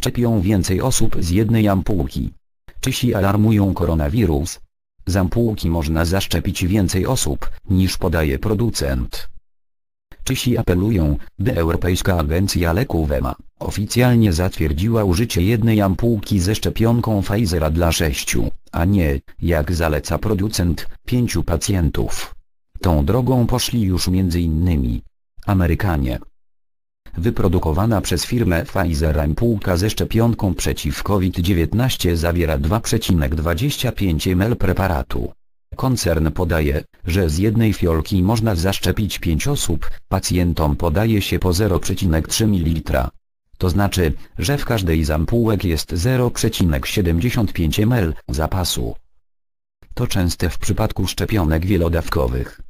zaszczepią więcej osób z jednej ampułki. Czysi alarmują koronawirus. Z ampułki można zaszczepić więcej osób, niż podaje producent. Czysi apelują, by Europejska Agencja Leków EMA oficjalnie zatwierdziła użycie jednej ampułki ze szczepionką Pfizera dla sześciu, a nie, jak zaleca producent, pięciu pacjentów. Tą drogą poszli już m.in. Amerykanie. Wyprodukowana przez firmę Pfizer ampułka ze szczepionką przeciw COVID-19 zawiera 2,25 ml preparatu. Koncern podaje, że z jednej fiolki można zaszczepić 5 osób, pacjentom podaje się po 0,3 ml. To znaczy, że w każdej z ampułek jest 0,75 ml zapasu. To częste w przypadku szczepionek wielodawkowych.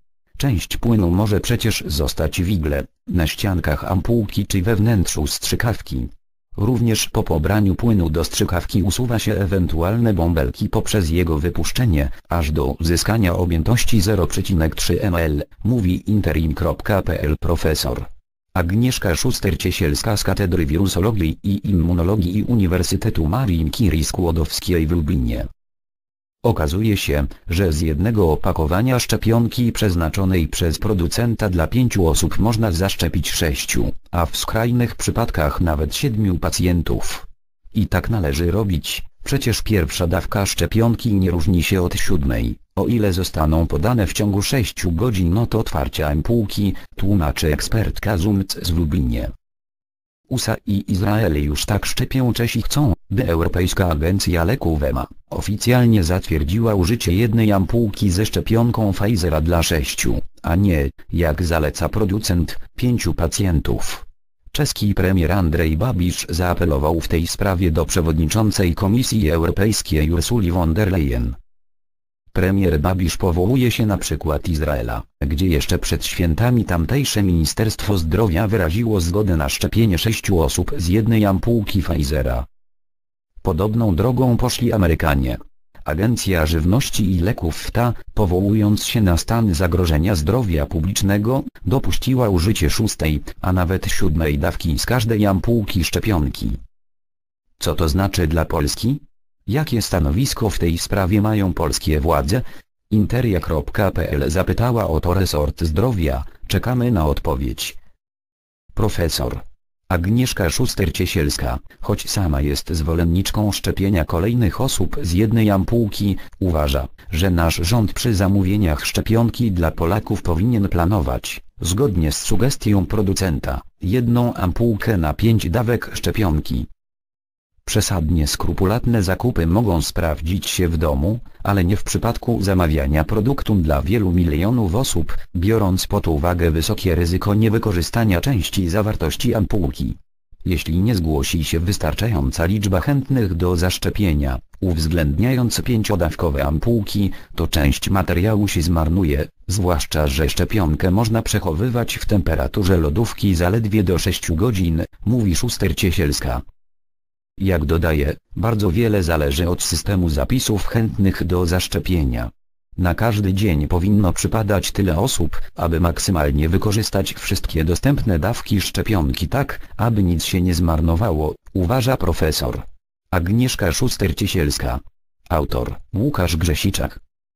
Część płynu może przecież zostać w igle, na ściankach ampułki czy we wnętrzu strzykawki. Również po pobraniu płynu do strzykawki usuwa się ewentualne bąbelki poprzez jego wypuszczenie, aż do uzyskania objętości 0,3 ml, mówi interim.pl profesor. Agnieszka Szuster-Ciesielska z Katedry Wirusologii i Immunologii Uniwersytetu Marii Curie Skłodowskiej w Lublinie. Okazuje się, że z jednego opakowania szczepionki przeznaczonej przez producenta dla pięciu osób można zaszczepić sześciu, a w skrajnych przypadkach nawet siedmiu pacjentów. I tak należy robić, przecież pierwsza dawka szczepionki nie różni się od siódmej, o ile zostaną podane w ciągu sześciu godzin od otwarcia ampułki, tłumaczy ekspertka ZUMC z Lublinie. USA i Izrael już tak szczepią Czesi chcą, by Europejska Agencja Leków EMA oficjalnie zatwierdziła użycie jednej ampułki ze szczepionką Pfizera dla sześciu, a nie, jak zaleca producent, pięciu pacjentów. Czeski premier Andrzej Babisz zaapelował w tej sprawie do przewodniczącej Komisji Europejskiej Ursuli von der Leyen. Premier Babisz powołuje się na przykład Izraela, gdzie jeszcze przed świętami tamtejsze Ministerstwo Zdrowia wyraziło zgodę na szczepienie sześciu osób z jednej ampułki Pfizera. Podobną drogą poszli Amerykanie. Agencja Żywności i Leków ta, powołując się na stan zagrożenia zdrowia publicznego, dopuściła użycie szóstej, a nawet siódmej dawki z każdej ampułki szczepionki. Co to znaczy dla Polski? Jakie stanowisko w tej sprawie mają polskie władze? Interia.pl zapytała o to resort zdrowia, czekamy na odpowiedź. Profesor Agnieszka Szuster-Ciesielska, choć sama jest zwolenniczką szczepienia kolejnych osób z jednej ampułki, uważa, że nasz rząd przy zamówieniach szczepionki dla Polaków powinien planować, zgodnie z sugestią producenta, jedną ampułkę na pięć dawek szczepionki. Przesadnie skrupulatne zakupy mogą sprawdzić się w domu, ale nie w przypadku zamawiania produktu dla wielu milionów osób, biorąc pod uwagę wysokie ryzyko niewykorzystania części zawartości ampułki. Jeśli nie zgłosi się wystarczająca liczba chętnych do zaszczepienia, uwzględniając pięciodawkowe ampułki, to część materiału się zmarnuje, zwłaszcza że szczepionkę można przechowywać w temperaturze lodówki zaledwie do 6 godzin, mówi Szuster Ciesielska. Jak dodaje, bardzo wiele zależy od systemu zapisów chętnych do zaszczepienia. Na każdy dzień powinno przypadać tyle osób, aby maksymalnie wykorzystać wszystkie dostępne dawki szczepionki tak, aby nic się nie zmarnowało, uważa profesor. Agnieszka Szuster-Ciesielska. Autor Łukasz Grzesiczak